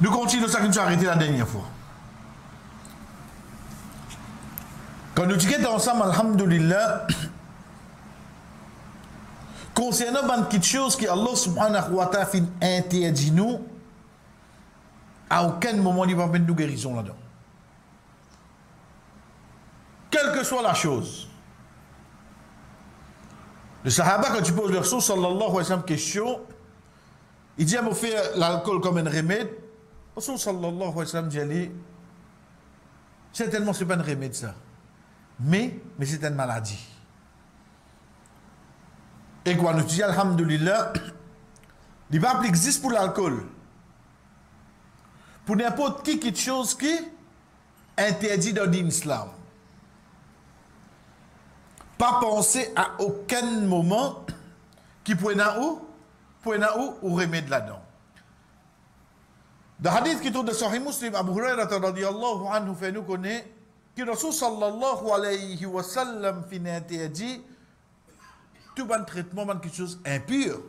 Nous continuons ça qui nous a arrêté la dernière fois. Quand nous disons ensemble, Alhamdulillah, concernant quelque chose que Allah subhanahu wa ta'ala interdit nous, à aucun moment il va mettre nous guérison là-dedans. Quelle que soit la chose. Le Sahaba, quand tu poses le Rasul sallallahu wa il dit à me faire l'alcool comme un remède. Rasul sallallahu alayhi wa sallam certainement ce n'est pas un remède ça. Mais, mais c'est une maladie. Et quoi, nous disons, alhamdulillah, il existe pour l'alcool. Pour n'importe qui, quelque chose qui interdit dans l'islam. Pas penser à aucun moment qui pourrait où, ou remettre là-dedans. Dans le hadith qui tourne de Sahih Muslim, Abu Hurairah radiyallahu anhu fait nous connaître que Rasul sallallahu alayhi wa sallam fin interdit tout bon traitement, bon quelque chose impur.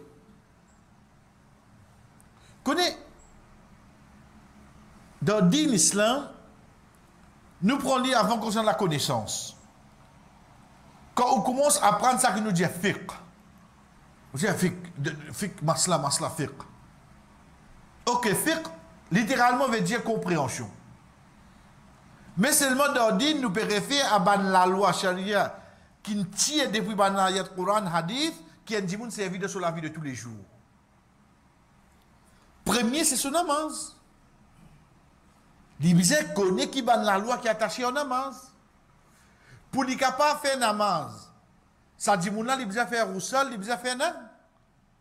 Connais, dans l'islam, nous prenons avant ait la connaissance. Quand on commence à apprendre ça qui nous dit fiqh, on dit fiqh, fiqh, masla, masla, fiqh. Ok, fiqh, littéralement veut dire compréhension. Mais seulement le nous pouvons référer à la loi charia qui tire depuis le Coran, hadith, qui est dit servi de sur la vie de tous les jours. Premier, c'est son namaz. Il connaît qui ban la loi qui est attachée au namaz. Pour ne pas faire namaz, ça dit il besoin faire roussel, besoin faire nan,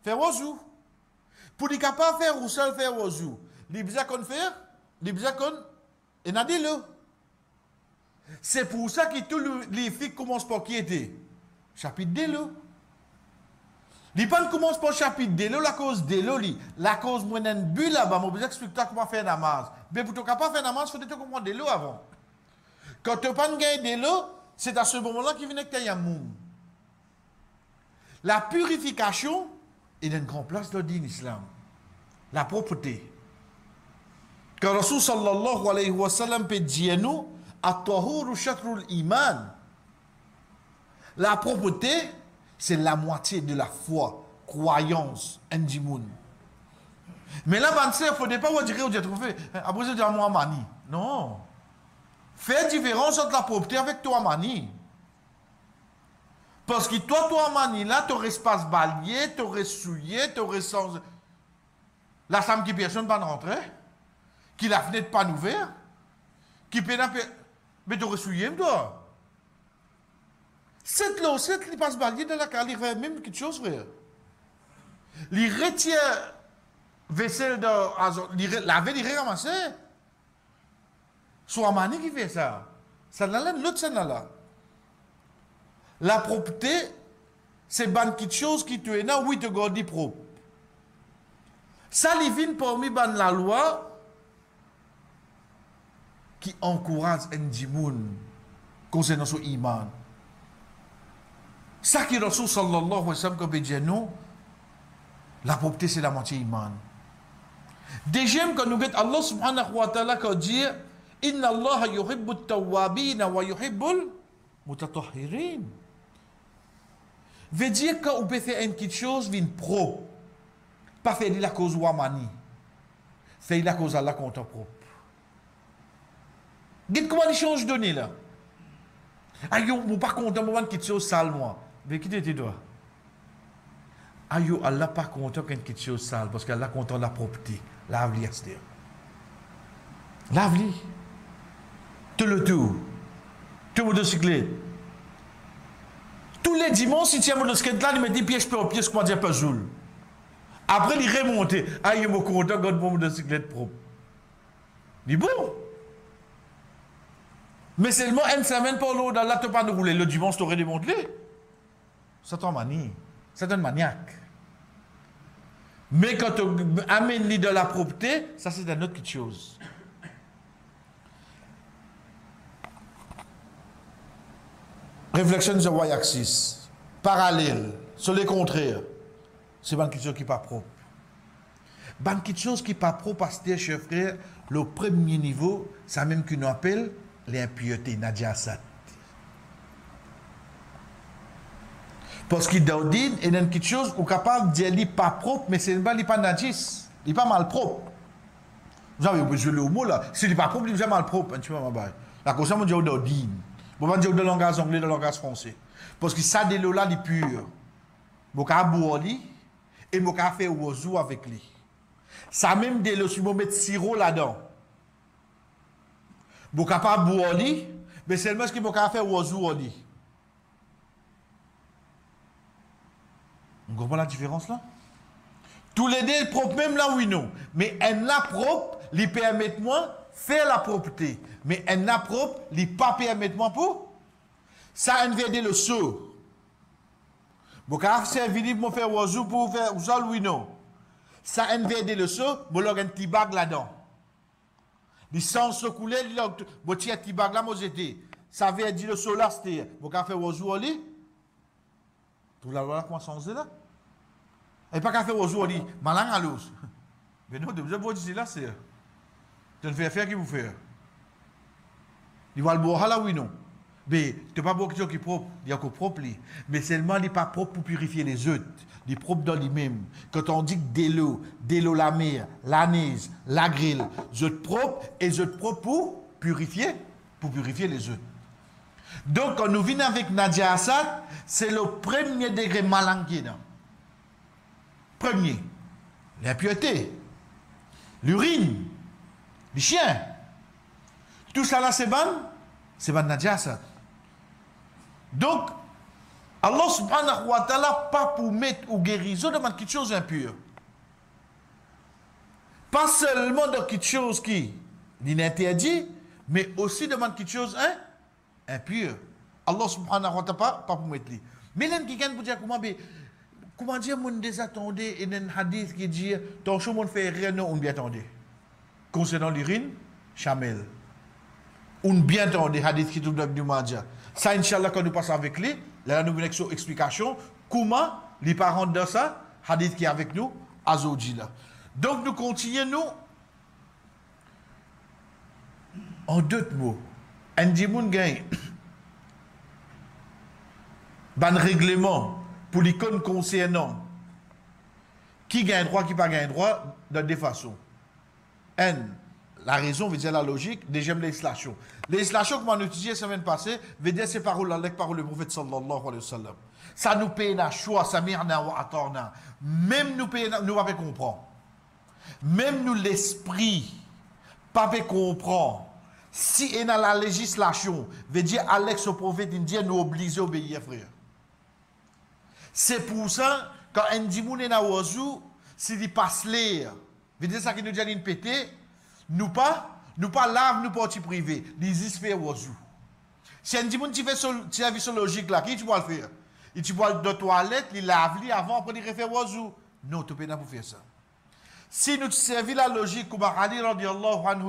faire ozu. Pour ne pas faire roussel, faire ozu, besoin qu'on il besoin qu'on et n'a. C'est pour ça que tous les filles commencent par qui Chapitre 2 là. Les pas commence par chapitre 2 la cause de l'eau, la cause moi un but là-bas, je expliquer comment faire namaz. Mais pour ne pas faire namaz, il faut comprendre de l'eau avant. Quand tu pas de c'est à ce moment-là qu'il vient que tu moun. La purification est une grande place dans l'islam. La propreté. Quand Rasul sallallahu alayhi wa sallam peut dire nous, iman. La propreté, c'est la moitié de la foi, croyance, endimoun. Mais là, il ne faut pas dire que vous fait, après c'est moi mani. Non. Fais différence entre la propreté avec toi mani. Parce que toi, toi mani, là, tu espace balier, tu aurais souillé, tu aurais sans. La femme qui personne pas rentrer, qui la fenêtre pas ouverte, qui peut mais tu souillé, toi. Cette là, cette, il passe balier dans la cale, il fait même quelque chose, frère. Il retient vaisselle de, il laver, il ramasser. Soit Mani qui fait ça. Ça n'a l'autre ça n'a. La propreté, c'est ban quelque chose qui te est là, oui, te garde propre. Ça, il vient parmi ban la loi, qui encourage un djimoun concernant son iman. Ça qui Rasul sallallahu alayhi wa sallam comme dit la propreté c'est la moitié iman. Deuxième, quand nous voyons Allah subhanahu wa ta'ala qui dit Inna Allah yuhibbu tawabina wa yuhibbu mutatahhirin. Veut dire quand on peut faire une petite chose, vient pro. Pas faire la cause wamani. Faire la cause Allah contre propre. Dites comment les change de données là. Aïe, vous pas content, moment qui te sale moi. Mais qui t'es toi? Aïe, Allah pas content quand qui te sale parce qu'Allah content la propreté. Lave-li, c'est Lave-li. Tout le tout. Tout motocyclette. Tous les dimanches, si tu as motocyclette là, il me dit piège par pièce, comment dire pas joule. Après, il remonte. Je suis content quand mon motocyclette propre. Il bon. Mais seulement une semaine pour l'autre, là, tu pas de rouler. Le dimanche, tu aurais démonté. C'est un manie. C'est un maniaque. Mais quand tu amènes de la propreté, ça c'est une autre chose. Réflexion sur y-axis. Parallèle. Sur les contraires. C'est une question qui n'est pas propre. quelque chose qui pas pro pasteur, chers frères, le premier niveau, c'est même qu'on appelle l'impureté, najasat. Parce qu'il dit, il y a quelque chose où capable de dire qu'il pas propre, mais c'est pas pas najis, il pas mal propre. Vous avez joué le mot là, s'il n'est pas propre, il est mal propre, tu vois, ma La cause, on dit dit. On va dire le langage anglais, le langage français. Parce que ça, de l'eau là, est pur. Je vais boire et je vais faire avec lui. Ça même de l'eau, si je mettre sirop là-dedans. Je vais pas boire mais seulement ce que vais faire lui. Vous comprenez la différence là? Tous les deux propres, même là oui non. Mais un là propre, lui permet moi faire la propreté. Mais un là propre, lui pas permet moi pour? Ça invade le saut. Bon, quand servi pour faire oiseau pour faire oiseau oui non. Ça invade le saut, bon leur un petit bag là-dedans. Les sang se couler, bon tiens petit bag là moi j'étais. Ça veut dire le là c'était. Bon quand faire oiseau ali. Tout la loi comment changer là? Et pas qu'à faire aujourd'hui, malin à l'os. Mais non, de vous dire là, c'est. Tu ne fais faire qui vous fait. Il va le boire là, oui, non. Mais tu pas beaucoup de qui propre, il y a que propre. Mais seulement, il n'est pas propre pour purifier les œufs. Il est propre dans lui-même. Quand on dit que l'eau, de l'eau la mer, la neige, la grille, œufs propre et œufs propre pour purifier, pour purifier les œufs. Donc, quand nous venons avec Nadia Assad, c'est le premier degré malin qui est. Premier, l'impureté, l'urine, les chiens. Tout ça là, c'est ban, c'est ban najasa. Donc, Allah subhanahu wa ta'ala, pas pour mettre ou guérison demande quelque chose d'impur. Pas seulement de quelque chose qui est interdit, mais aussi demande quelque chose hein. Allah subhanahu wa ta'ala, pas pour mettre lui. Mais qui vient pour dire comment, Comment dire, mon désattendé et un hadith qui dit, ton chemin fait rien, non, on bien attendait. Concernant l'urine, chamel. On bien attendait, hadith qui du Madja. Ça, Inch'Allah, quand nous passons avec lui, là, nous venons une explication, comment les parents de ça, hadith qui est avec nous, Azodji là. Donc, nous continuons, en deux mots. Un dimoun gagne, ban règlement, pour l'icône concernant qui gagne droit, qui pas gagne droit, de deux façons. Un, la raison veut dire la logique, deuxième législation. Législation, comme on a utilisé la semaine passée, veut dire ces paroles avec parole du prophète sallallahu alayhi wa sallam. Ça nous paye la choix, ça mirna wa atorna. Même nous paye, nous pas comprendre. Même nous l'esprit, pas comprendre. Si on a la législation, veut dire Alex au prophète indien nous oblige à obéir, frère. C'est pour ça, quand un dimoun est oiseau, s'il passe l'air, veut dire ça qui nous dit pété, nous pas, nous pas lave, nous pas privé, les fait oiseau. Si un dimoun tu fais service logique là, qui tu vas le faire? Et tu vas de toilette, il lave avant pour il faire oiseau. Non, tu peux pas faire ça. Si nous servons la logique, comme Ali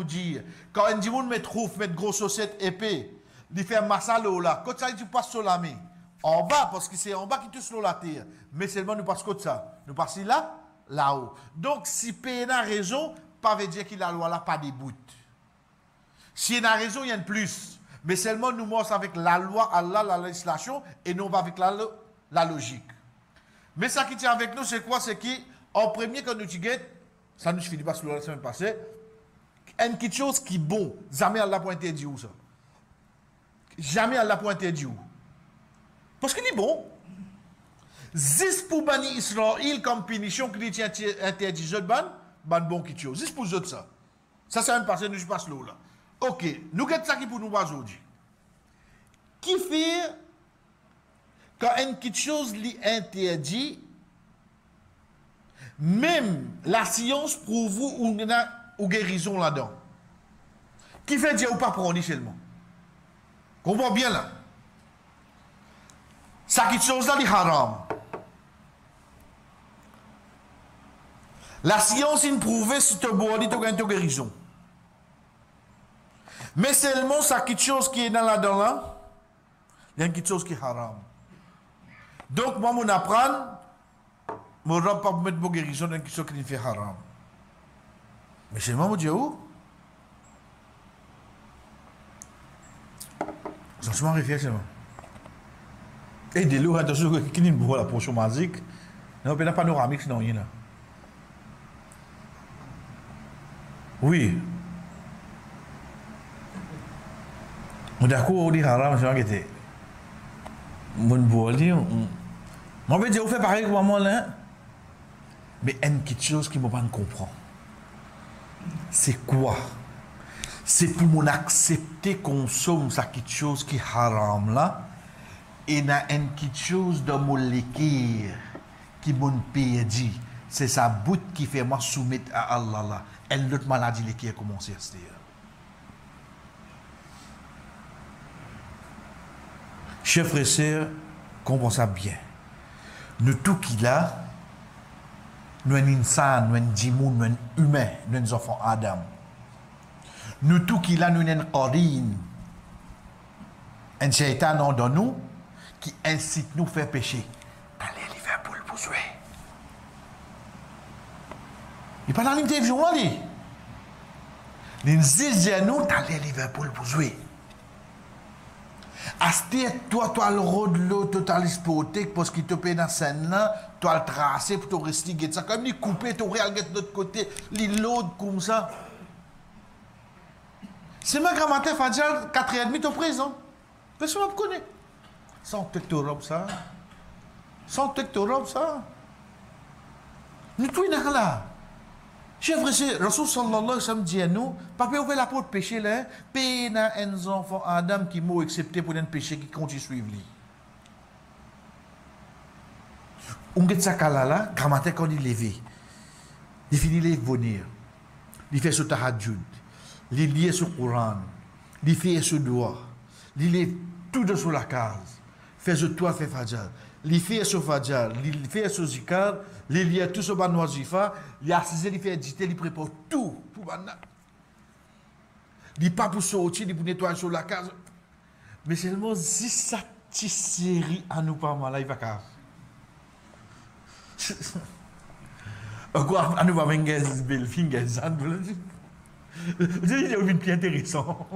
dit, quand un dimoun met trouve, met grosse chaussette épée, il fait massage là, quand ça tu passes sur la main, en bas, parce que c'est en bas qui touche la terre. Mais seulement nous passons comme ça. Nous passons là, là-haut. Donc, si PNA a raison, pas veut dire qu'il la loi là pas des bouts. Si il a raison, il y a plus. Mais seulement nous marchons avec la loi, Allah, la législation, et non pas avec la, la logique. Mais ça qui tient avec nous, c'est quoi? C'est qu'en premier, quand nous disons, ça nous finit pas sur la semaine passée, une quelque chose qui est bon, jamais Allah point interdit où ça? Jamais Allah point interdit où? Parce qu'il est bon. Zis pour bannir Israël comme punition qui dit interdit je ban, ban bon qui tue. Zis pour eux ça. Ça c'est un passé, nous je passe l'eau là. Ok, nous qu'est-ce ça qui pour nous aujourd'hui? Qui fait quand une quelque chose li interdit, même la science prouve ou guérison là-dedans. Qui fait dire ou pas prendre seulement? Comprends bien là? Sakit chose là, haram. La science a prouvé si tu bois, tu as une guérison. Mais seulement ça quelque chose qui est dans la dedans là, il y a quelque chose qui est haram. Donc moi, mon apprendre, mon ne pas mettre mon guérison dans quelque chose qui fait haram. Mais le moment Dieu où? Franchement, réfléchissez Et de l'eau, attention, qui n'est pas la potion magique. Non, pas panoramique, non, rien là. Oui. D'accord, on dit haram, c'est vrai que c'est. Mon beau, moi, je vais dire, fait pareil que maman là. Mais il y a une petite chose qui ne pas comprendre. C'est quoi? C'est pour mon accepter qu'on somme ça quelque chose qui haram là. Et il y a une petite chose de mon l'équire qui mon dit. C'est sa bout qui fait moi soumettre à Allah là. Et l'autre maladie qui a commencé à se dire. Chers frères et sœurs, comprenez ça bien. Nous tout qu'il a, nous sommes insan, nous sommes djimoun, nous sommes humains, nous sommes enfants Adam. Nous tout qu'il a, nous sommes qarin. Un shaitan dans nous qui incite nous à faire pécher. Allez à Liverpool pour jouer. Il pas dans l'interview, on dit. Il dit à nous d'aller à Liverpool pour jouer. Asti, toi, toi, le road l'eau, toi, l'hypothèque, parce qu'il te paye dans scène là, toi, le tracé pour te rester, ça, comme il coupé, tu réel de l'autre côté, load comme ça. C'est ma grand fait déjà 4h30, tu es présent. Personne ne me connaît. Sans te robe ça. Sans te robe ça. Nous, tout là. Chers frères, Rasul sallallahu alayhi wa sallam dit à nous, papa ouvert la porte péché là, paye un enfant Adam qui m'a accepté pour un péché qui continue à suivre lui. On get ça là, quand matin quand il levé, il finit de venir, il fait ce tahajjud, il lit ce Coran, il fait ce doigt, il tout de sur la case, fait ce toit, fait fajr, il fait ce fajr, il fait ce zikar, il y a tout ce ban wazifa, il a assisé, il fait éditer, il prépare tout pour banna. Il pas pour sortir, il pour nettoyer sur la case. Mais seulement si ça petite série à nous pas mal, il va faire. Encore à nous pas une belle fille, une Vous avez une plus intéressant.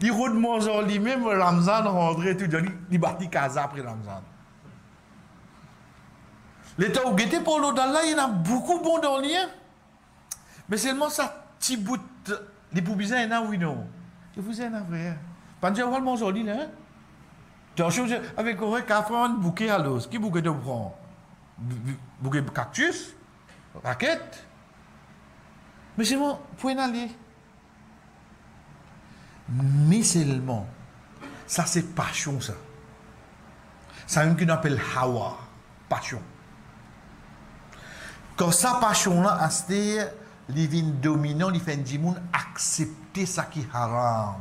Il roule mon genre lui-même, Ramzan rentré tout, il parti casa après Ramzan. L'état où guetté pour l'eau dans là, il y en a beaucoup bon dans lien. Mais seulement ça, petit bout, les poubisins, il y en a oui, non. Et vous êtes un vrai. Pendant que mon joli, là, chose avec un un bouquet à l'os. Qui bouquet de prend? Bouquet de cactus? Raquette? Mais bon, vous pouvez aller. Mais seulement, ça c'est passion, ça. C'est un qu'on appelle hawa, passion. Quand sa passion-là, c'est les vins dominants, les fait du monde accepter ça qui est haram.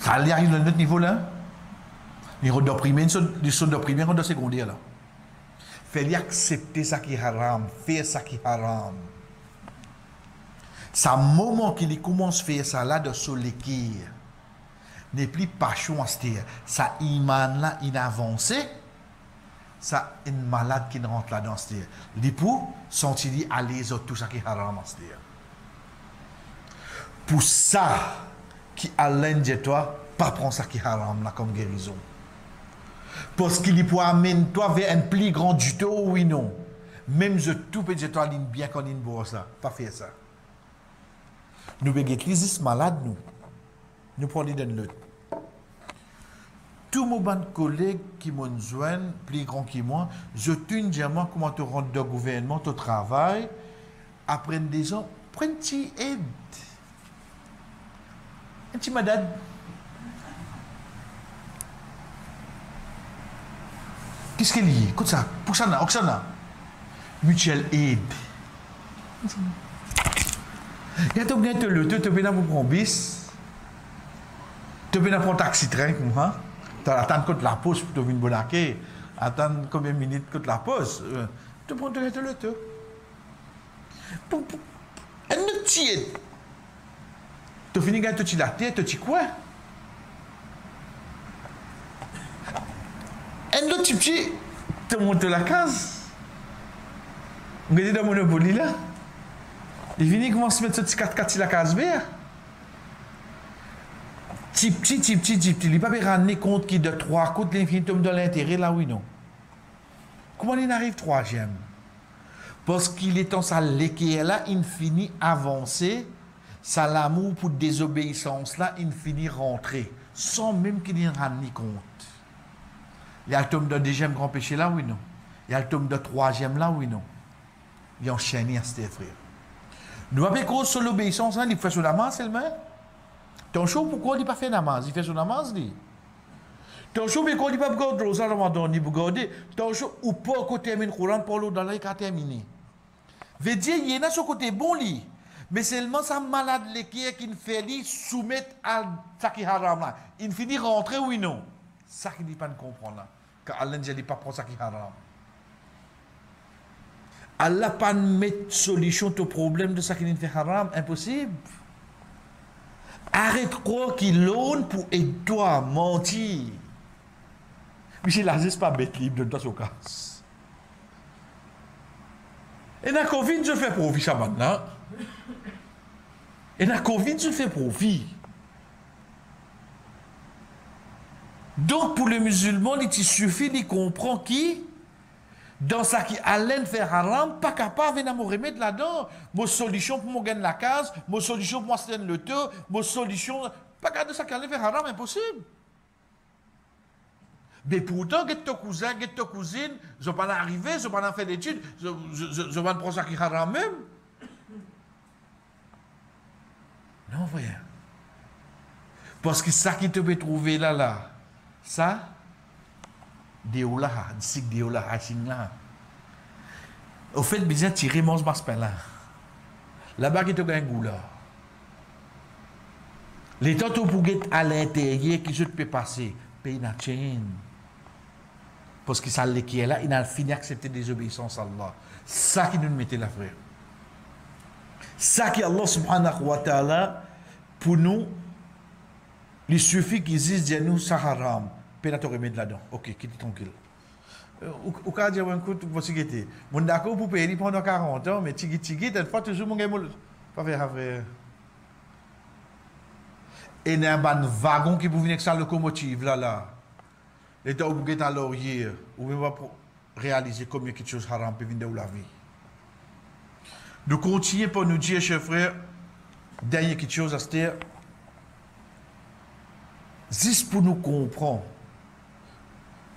Ça arrive à notre niveau là. Les sont d'opprimés, les sont d'opprimés, ils sont de secondaire là. Faire accepter ça qui est haram, faire ça qui est haram. Un moment qu'il commence à faire ça là de soléquir. N'est plus passion à ce Ça iman là, il avancé ça une malade qui rentre là-dedans. L'époux, sont-ils à l'aise tout ça qui est haram. Pour ça, qui à de toi, pas prendre ça qui haram là comme guérison. Parce qu'il peut amener toi vers un plus grand du tout, oui, non. Même je tout dire toi, bien qu'on boit ça. Pas faire ça. Nous, les malade, nous. Nous prenons de l'autre tous mes collègues qui m'ont joint, plus grands que moi, je tune diamant comment te rendre de gouvernement, au travail, apprendre des gens, prendre une aide. Un petit madade. Qu'est-ce y a Écoute ça, pour ça, Oksana. Mutuelle aide. Tout bien le, tu te pour prendre bis. Tu peux prendre taxi train, moi attends que la pause pour venir bonaquer, attendre combien de minutes que la pause. Tu prends le temps. Un petit. Tu finis avec tu la tête, tu quoi Un autre petit, tu montes la case. Voyez dans Monopoly là Il finit commence à se mettre ce petit 4-4 la case vert. Petit, petit, petit, petit, petit, Il n'a pas rendre compte qu'il de trois côtes l'infinitum de l'intérêt là, oui, non. Comment il arrive troisième? Parce qu'il est en sa là, il finit avancer, ça l'amour pour désobéissance là, il finit rentrer, sans même qu'il ait rendu compte. Il y a le de deuxième grand péché là, oui, non. Il y a le tome de troisième là, oui, non. Il enchaîné à ses. Nous avons cause sur l'obéissance, hein, il fait sur la main seulement. Ton chou, pourquoi il n'a pas fait namaz? Il fait son namaz, lui. Ton chou, mais quand il n'a pas regardé le Ramadan, il regarder. Ton chou, ou pas qu'on termine le Coran pour l'autre dans la a terminé. Veut dire, il y a ce côté bon, lui. Mais seulement sa malade qui qui fait lui soumettre à ce qui haram là. Il finit rentrer oui non. Ça qui dit pas comprendre là. Car Allah ne pas pour ça qui haram. Allah pas mettre solution au problème de ça qui fait haram, impossible. Arrête quoi qu'il l'aune pour aider toi mentir. Michel Aziz pas bête libre de toi au cas. Et la Covid, je fais profit ça maintenant. Et la Covid, je fais profit. Donc pour le musulman, il suffit de comprendre qui? Dans ça qui allait faire haram, pas capable de me remettre là-dedans. Mon solution pour me gagner la case, mon solution pour me le taux, mon solution, pas capable de ça qui allait faire haram, impossible. Mais pourtant, get ton cousin, get ton cousine, je pas arriver, je pas faire d'études, je, vais prendre ça qui haram même. Non, voyez. Parce que ça qui te peut trouver là, là, ça, Deola, disik Deola asing là. Au fait, bien tirer mon là. Là-bas, qui te gagne goula. Les temps pour à l'intérieur, qui se peut passer, la chaîne. Parce que ça qui est là, il a fini d'accepter désobéissance à Allah. Ça qui nous mettait la frère. Ça qui Allah subhanahu wa ta'ala, pour nous, il suffit qu'ils disent, nous, ça haram pena te remettre là-dedans. Ok, quitte tranquille. Au cas où un coup, vous avez Mon d'accord pour payer pendant 40 ans, mais tigi tigi, des fois toujours mon gars, pas faire après. Et il y a un wagon qui peut venir avec sa locomotive là, là. Et tu as à laurier, ou même pour réaliser combien quelque chose haram peut de la vie. Nous continuons pour nous dire, chers frères, dernière quelque chose à se dire, juste pour nous comprendre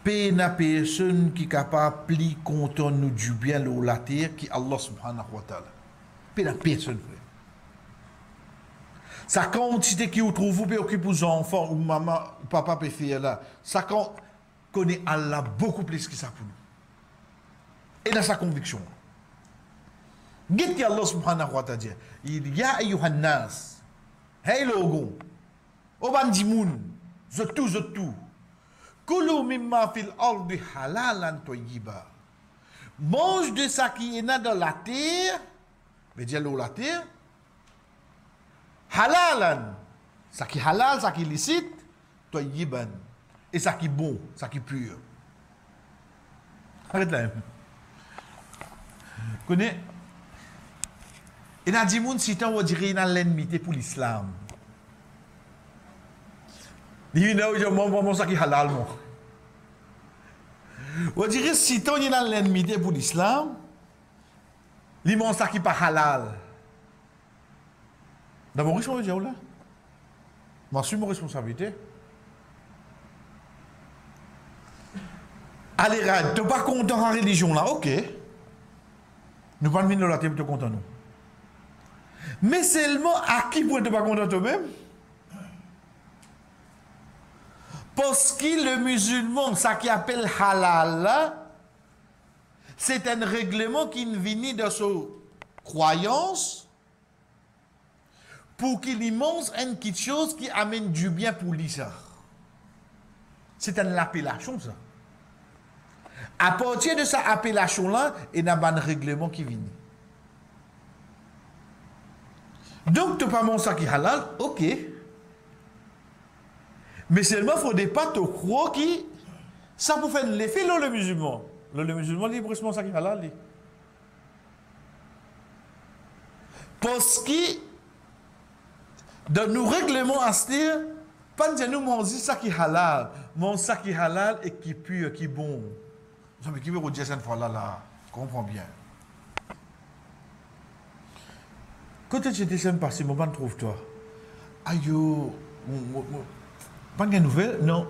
Pe na personne qui capable de content nous du bien de la terre qui Allah subhanahu wa ta'ala. Pe na personne. Sa quantité qui vous trouve, vous préoccupe aux enfants, ou maman, ou papa peut faire là. Ça connaît Allah beaucoup plus que ça pour nous. Et dans sa conviction. Qui Allah subhanahu wa ta'ala il y a ayyuhan nas, hey logo, oban dimoun, je tout, je tout. Kulu mimma fil ardi halalan toyiba. Mange de ça qui est dans la terre, veut dire l'eau la terre, halalan, ça qui halal, ça qui licite, toyiban. Et ça qui bon, ça qui pur. Arrête là. Connais? Et dans dit si tu dirait l'ennemi pour l'islam. Di na yo mo mo sa ki halal mo. On dirait si ton y a l'ennemi pour l'islam, li mon sa qui pas halal. D'abord, ils sont là. M'assume mon responsabilité. Allez, rad, tu pas content en religion là, ok. Nous pas de la tête, tu content nous. Mais seulement à qui pour tu pas content toi-même? Parce que le musulman, ça qui appelle halal, c'est un règlement qui vient de sa croyance pour qu'il y mange une petite chose qui amène du bien pour lui. C'est une appellation, ça. À partir de cette appellation-là, il y a un règlement qui vient. Donc, tu pas manger ça qui halal, ok. Mais seulement, il ne faudrait pas te croire que ça peut faire l'effet le musulman. Le, musulman, il est ça qui halal. Parce que dans nos règlements à ce pas de nous manger ça qui est halal, mon ça qui est halal et qui est pur, qui est bon. Mais qui veut dire cette fois-là, là, comprends bien. Quand tu étais passé, moment trouve-toi. Aïe, pas de nouvelle, non.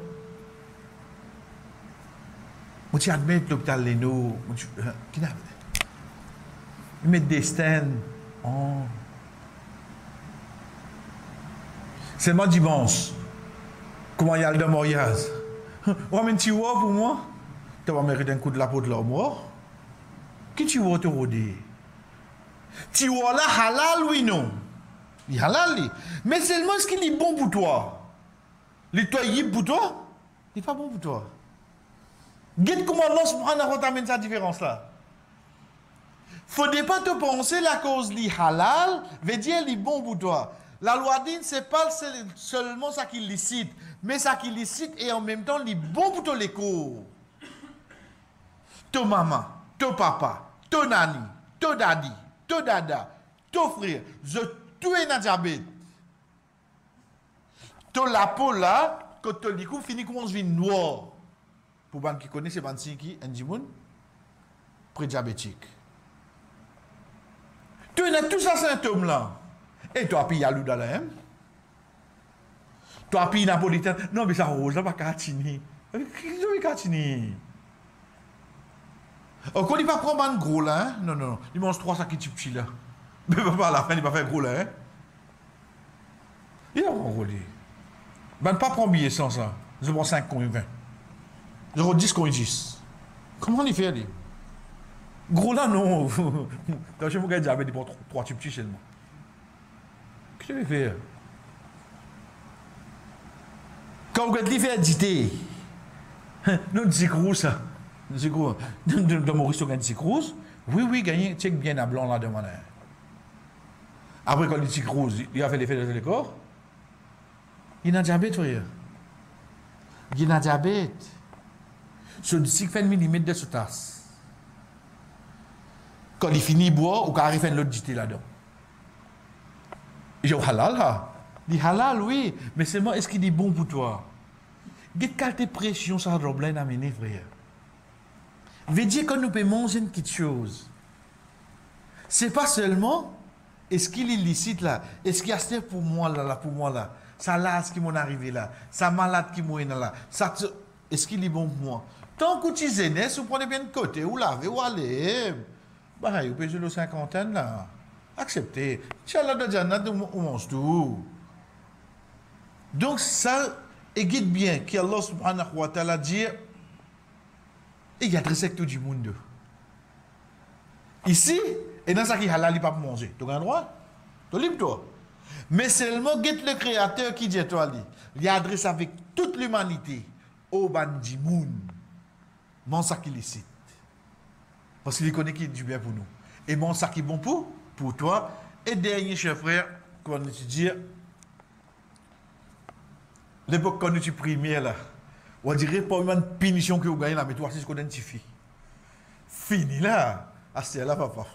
Moi, tu admets l'hôpital Leno, qui n'a Ils mettent des stands. Oh. C'est moi dimanche. Comment y a le mariage? On un petit pour moi Tu vas mériter un coup de la peau de la mort Qui tu vas te roder Tu vois là halal, oui, non Il halal, Mais seulement ce qu'il est bon pour toi? Les toi, est pour toi n'est pas bon pour toi. Guide comment Allah subhanahu wa ta'ala sa différence là. Faudrait pas te penser la cause li halal, veut dire li bon pour toi. La loi dit c'est pas seulement ça qui licite, mais ça qui licite et en même temps li bon pour toi les cours. Ton maman, ton papa, ton nani, ton daddy, ton dada, ton frère, je tout est dans diabète. Ton la peau là, quand tu lis, fini comment vis noir. Pour les qui connaissent, c'est qui un prédiabétique. Tu as tous ces symptômes-là. Et toi, puis il y a l'oudalem. Toi, puis napolitain. Non, mais ça rose, ça va catini. Qu'est-ce que catini? Oh, quand il va prendre un gros là, hein? non, non, non, il mange trois sacs de chips là. Mais pas à la fin, il va faire gros là. Hein? Il a enrôlé. Ben, pas prendre billet sans ça. Je prends 5 combien 20. 0,10 qu'on 10. Comment il fait, lui Gros là, non. Quand je vous regarde, j'avais des trois tubes chez moi. Qu'est-ce que tu faire? Quand vous il fait. Non, c'est gros ça. C'est gros. Dans Maurice, on gagne c'est gros. Oui, oui, gagner, check bien à blanc là devant. Après, quand il dit gros, il a fait l'effet de l'écorce. Il a diabète, frère. Il a diabète. Fait un millimètre de ce tasse. Quand il finit de boire, ou quand il arrive l'autre dité là-dedans. Il dit halal, là. Il halal, oui. Mais moi, est-ce qu'il est bon pour toi? Quelle quelle pression ça problème à mener, frère? Veut dire que nous pouvons manger une petite chose. C'est pas seulement, est-ce qu'il est licite là? Est-ce qu'il y a pour moi là, là, pour moi là? Ça ce qui m'est arrivé là? Ça malade qui m'est là? Ça, est-ce qu'il est bon pour moi? Tant que tu es vous prenez bien de côté, vous lavez, vous allez. Bah, vous payez le cinquantaine là. Acceptez. Inch'Allah, de Jannat, on mange tout. Donc, ça, et guide bien qu'Allah subhanahu wa ta'ala dit il y a des secteurs du monde. Ici, et dans ça qui halal, il pas manger. Tu as un droit? Tu libre toi? Mais seulement le créateur qui dit toi, il adresse avec toute l'humanité au bandimoun mon sac illicite. Parce qu'il connaît qui est du bien pour nous. Et mon sac est bon pour, pour toi. Et dernier, cher frère, quand on étudie, l'époque quand tu primaire là, on dirait pas une punition que vous gagnez là, mais toi, c'est ce qu'on identifie. Fini là. Ah, c'est là, papa.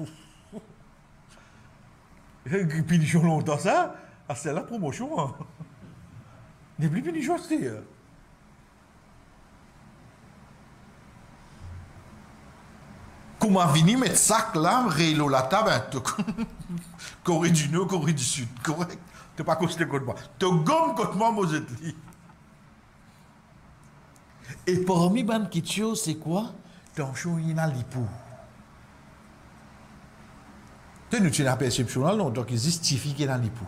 Punition longtemps ça. Ah, c'est la promotion. Hein. Plus c'est. Hein. Comment venir mettre sac là, rélo la table, Corée du Nord, Corée du Sud, correct? Tu pas costé contre moi? Tu gomme contre moi, Et parmi choses, c'est quoi? Ton chou, il a l'ipou. Tu nous, tu la perception là, donc il l'ipou.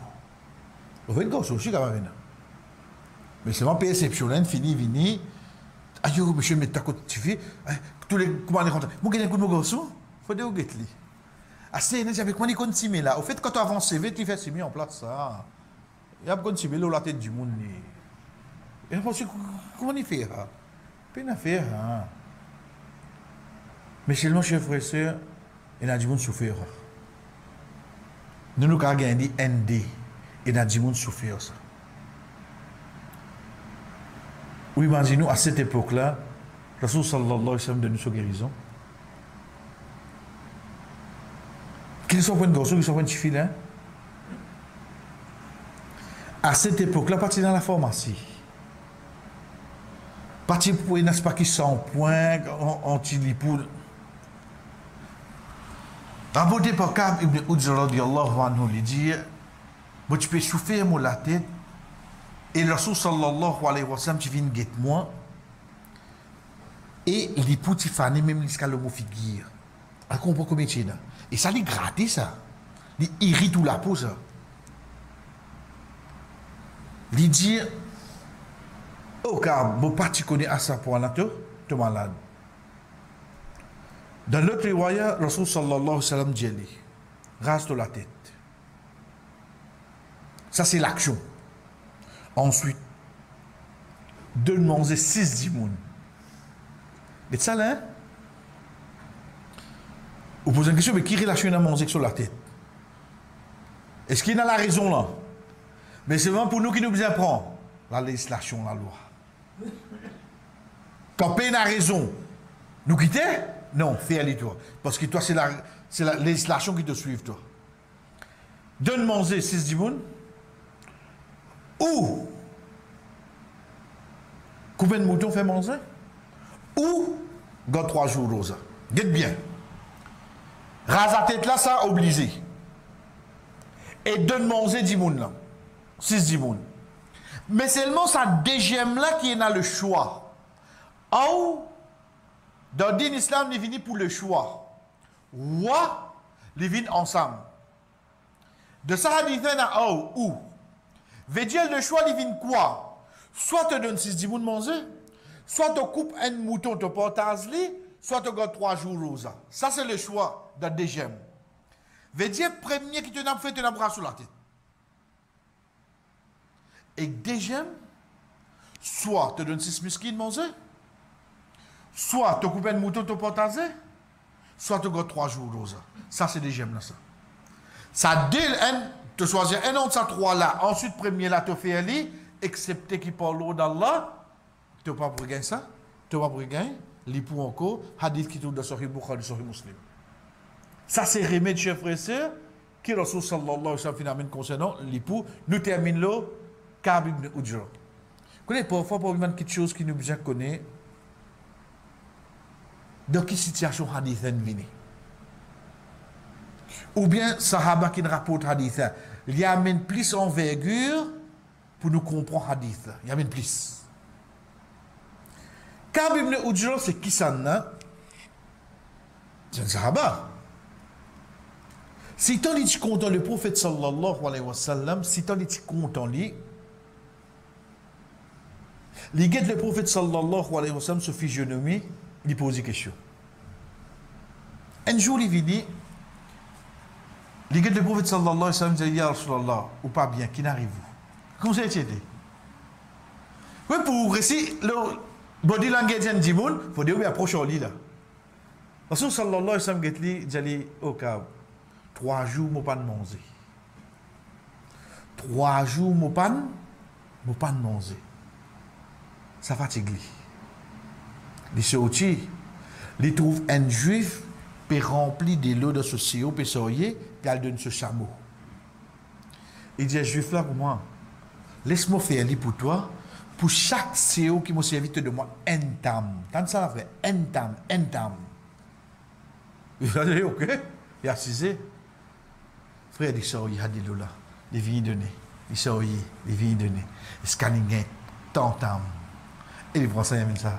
Vous aussi quand même. Mais c'est ma perception là, fini, fini. Aïe, monsieur, mais t'as fais? tous les comment rentrent. Vous gagnez un coup de mon faut li? Ah c'est avec moi là. Au fait quand tu avances tu fais en place ça. Il a continuer là la tête du monde. Et parce comment il fait ça Peine à faire hein? Mais seulement il a du monde Nous nous avons gagné ND, il y a du monde souffrir ça. Oui, imaginez-nous à cette époque-là, Rasul sallallahu alayhi wa sallam donne sa guérison. Qu'ils sont point de garçon, qu'ils sont point de filin. à cette époque-là, parti dans la pharmacie. Parti pour une pas qui sont point, anti-lipoud. Rapporté par Kab ibn radiallahu anhu, il dit, moi tu peux souffler moi la tête, et le Rasul sallallahu alayhi wa sallam, tu viens guetter moi, et même jusqu'à le mot. Elle comprend comment Et ça lui gratte ça. Il irrite la peau. Il dit, oh mon parti connaît à ça pour un tu malade. Dans l'autre riwaya, Rasul sallallahu alayhi wa sallam dit, rase la tête. Ça c'est l'action. Ensuite, de manger six dimounes. Mais ça là, vous posez une question, mais qui relation à manger sur la tête? Est-ce qu'il a la raison là? Mais c'est vraiment pour nous qui nous apprend la législation, la loi. Quand peine a raison, nous quitter Non, fais-le toi. Parce que toi, c'est la, la législation qui te suit, toi. Donne manger 6 dimounes. Ou combien de moutons fait manger? Ou dans trois jours rosa. Dites bien. Rasa tête là, ça obligé. Et donne manger 10 moun là. 6 10 moun. Mais seulement ça deuxième là qui est dans le choix. Ou dans le islam, il vient pour le choix. Ou il vient ensemble. De ça, il vient ou ou. Veut dire le choix, il quoi? Soit tu donnes 6 dimoun manger, soit tu coupes un mouton, tu portes soit tu gardes 3 jours rosa. Ça, c'est le choix de deuxième. Veut dire premier qui te n'a fait, tu n'as bras sur la tête. Et deuxième, soit tu donnes 6 muscles manger, soit tu coupes un mouton, tu portes soit tu gardes 3 jours rosa. Ça, c'est deuxième là, ça. Ça dit, tu choisis un autre, ça trois là. Ensuite, premier là, tu fais aller, excepté qui parle d'Allah, tu pas pour gagner ça. Tu pas pour gagner. L'époux encore, hadith qui tourne dans Sahih Bukhari, Sahih Muslim. Ça, c'est remède, chers frères et sœurs, qui Rasul sallallahu alayhi wa sallam finalement concernant l'époux. Nous terminons là, Kab ibn Ujra. Vous connaissez parfois, quelque chose qui nous bien connaît, dans quelle situation hadith est venu ou bien Sahaba qui rapporte hadith, il y a même plus envergure pour nous comprendre hadith. Il y a même plus. Kab ibn Ujra, c'est qui ça C'est un Sahaba. Si tu es content le prophète sallallahu alayhi wa sallam, si tu es content lui, les gars le prophète sallallahu alayhi wa sallam se physionomie, il pose une question. Un jour, il vient le prophète sallallahu alayhi wa sallam dit Ya ou pas bien, qui n'arrive-vous Comment ça a été Oui, pour réciter le body language dimoun, il faut dire, oui, approche au lit là. Rasul sallallahu alayhi wa sallam dit au cas, trois jours, je pas de manger. Trois jours, je pas de manger. Ça fatigue. Il sorti, il trouve un juif qui rempli de l'eau de ce sirop, puis il donne ce chameau. Il dit, juif là pour moi, laisse-moi faire lit pour toi, pour chaque CEO qui m'a servi de moi, un tam. Tant ça la fait, un tam, un tam. Il a dit, ok, il a assisé. Frère, il sort, il a dit là, il vient donner. Il sort, il vient donner. Il scanning, tant tam. Et prend ça, il ça.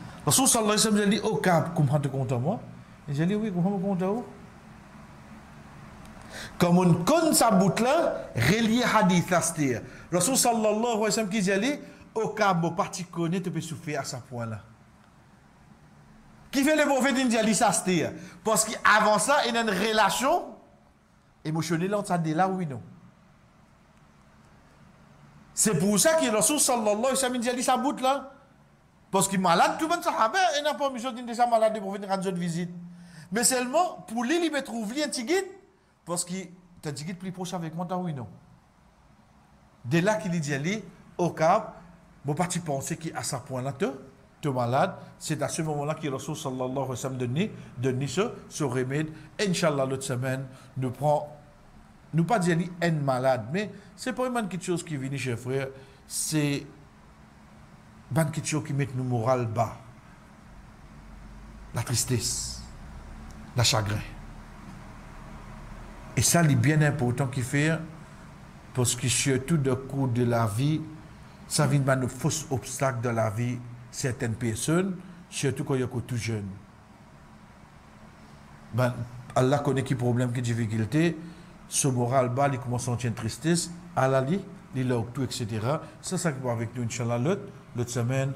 Rasul sallallahu alayhi wa sallam dit, oh cap, comment te. Il dit, oui, comment me compte comme on sa relié hadith là, c'est Rasul sallallahu alayhi wa sallam qui dit, au cas où parti connaît, souffrir à ce point là. Qui fait le prophète dit ça, c'est Parce qu'avant ça, il y a une relation émotionnelle entre ça, là, oui, non. C'est pour ça que Rasul sallallahu wa dit sa bout là. Parce qu'il est malade, tout le monde sahabe, et n'a pas d'une déjà malade pour venir rendre une visite. Mais seulement, pour lui, il trouver un petit guide, parce qu'il a un petit guide plus proche avec moi, oui, non? Dès là qu'il dit, allez, au cap, mon parti penser qu'à ce point-là, tu es malade, c'est à ce moment-là que Rasul sallallahu alayhi wa sallam ce, ce remède. Inch'Allah, l'autre semaine, nous prend, nous pas dire un malade, mais c'est pas une quelque chose qui vient chez frère, c'est ban quelque chose qui met nous moral bas. La tristesse, la chagrin. Et ça, c'est bien important parce que surtout de cours de la vie, ça vient de faux obstacles dans la vie certaines personnes, surtout quand il y a tout jeune. Ben, Allah connaît qui problème, qui difficulté, ce moral bas, il commence à sentir tristesse, Allah dit, a tout, etc. Ça qui va avec nous, Inch'Allah, l'autre semaine.